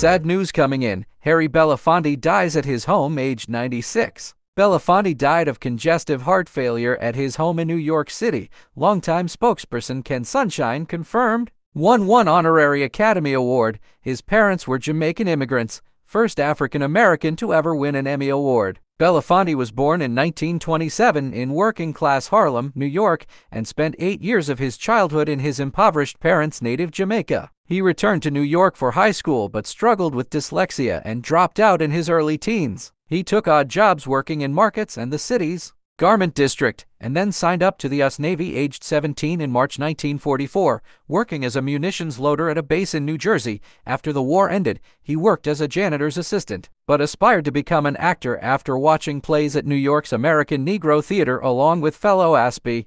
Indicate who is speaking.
Speaker 1: Sad news coming in. Harry Belafonte dies at his home, aged 96. Belafonte died of congestive heart failure at his home in New York City. Longtime spokesperson Ken Sunshine confirmed. Won one honorary Academy Award. His parents were Jamaican immigrants, first African American to ever win an Emmy Award. Belafonte was born in 1927 in working class Harlem, New York, and spent eight years of his childhood in his impoverished parents' native Jamaica. He returned to New York for high school but struggled with dyslexia and dropped out in his early teens. He took odd jobs working in markets and the city's garment district and then signed up to the US Navy aged 17 in March 1944, working as a munitions loader at a base in New Jersey. After the war ended, he worked as a janitor's assistant, but aspired to become an actor after watching plays at New York's American Negro Theater along with fellow Aspie